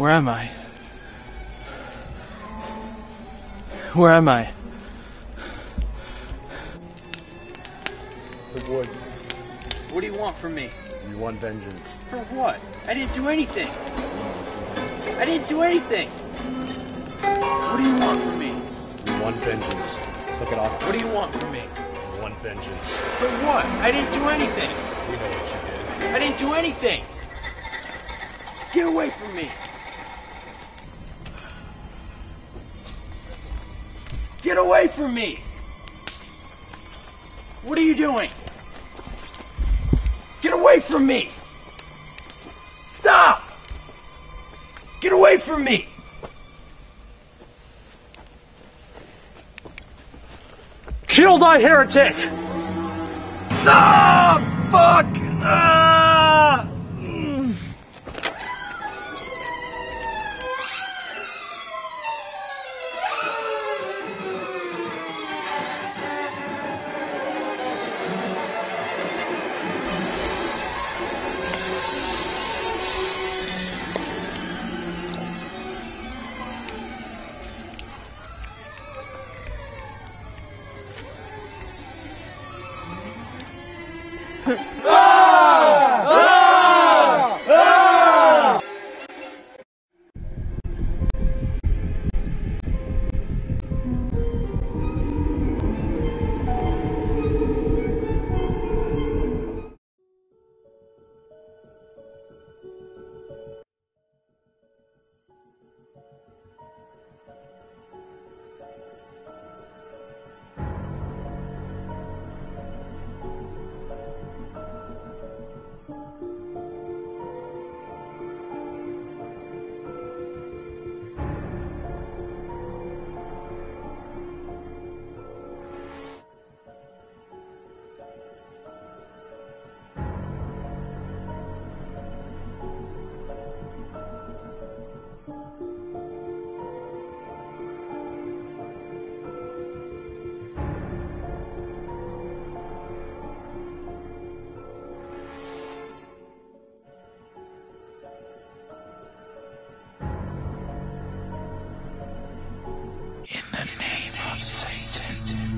Where am I? Where am I? The woods. What do you want from me? You want vengeance. For what? I didn't do anything. I didn't do anything. What do you want from me? You want vengeance. Look it off. What do you want from me? You want vengeance. For what? I didn't do anything. We know what you did. I didn't do anything. Get away from me. Get away from me. What are you doing? Get away from me. Stop. Get away from me. Kill thy heretic! Ah, fuck. 何? Satan,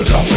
a